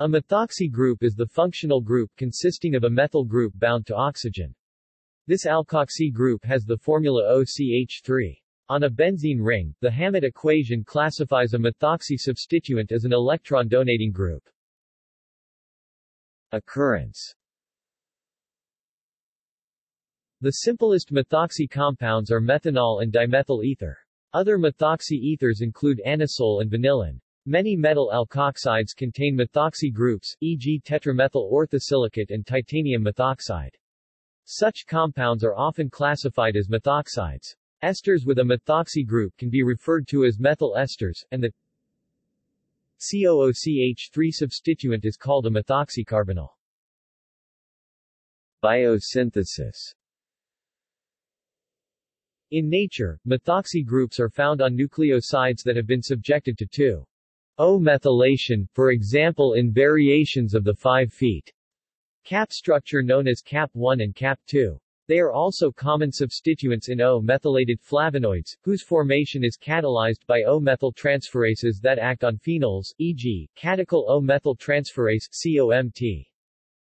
A methoxy group is the functional group consisting of a methyl group bound to oxygen. This alkoxy group has the formula OCH3. On a benzene ring, the Hammett equation classifies a methoxy substituent as an electron-donating group. Occurrence The simplest methoxy compounds are methanol and dimethyl ether. Other methoxy ethers include anisole and vanillin. Many metal alkoxides contain methoxy groups, e.g. tetramethyl orthosilicate and titanium methoxide. Such compounds are often classified as methoxides. Esters with a methoxy group can be referred to as methyl esters, and the COOCH3 substituent is called a methoxycarbonyl. Biosynthesis In nature, methoxy groups are found on nucleosides that have been subjected to 2-O-methylation, for example in variations of the 5' feet cap structure known as cap1 and cap2. They are also common substituents in O-methylated flavonoids, whose formation is catalyzed by O-methyltransferases that act on phenols, e.g., catechol O-methyltransferase COMT.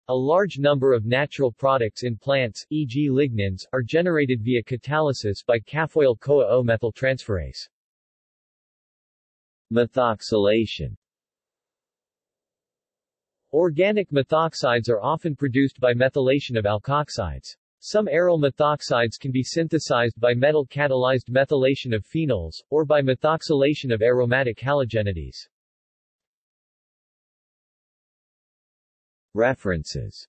A large number of natural products in plants, e.g. lignans, are generated via catalysis by caffeoyl-CoA O-methyltransferase. Methoxylation Organic methoxides are often produced by methylation of alkoxides. Some aryl methoxides can be synthesized by metal-catalyzed methylation of phenols, or by methoxylation of aromatic halogenides. References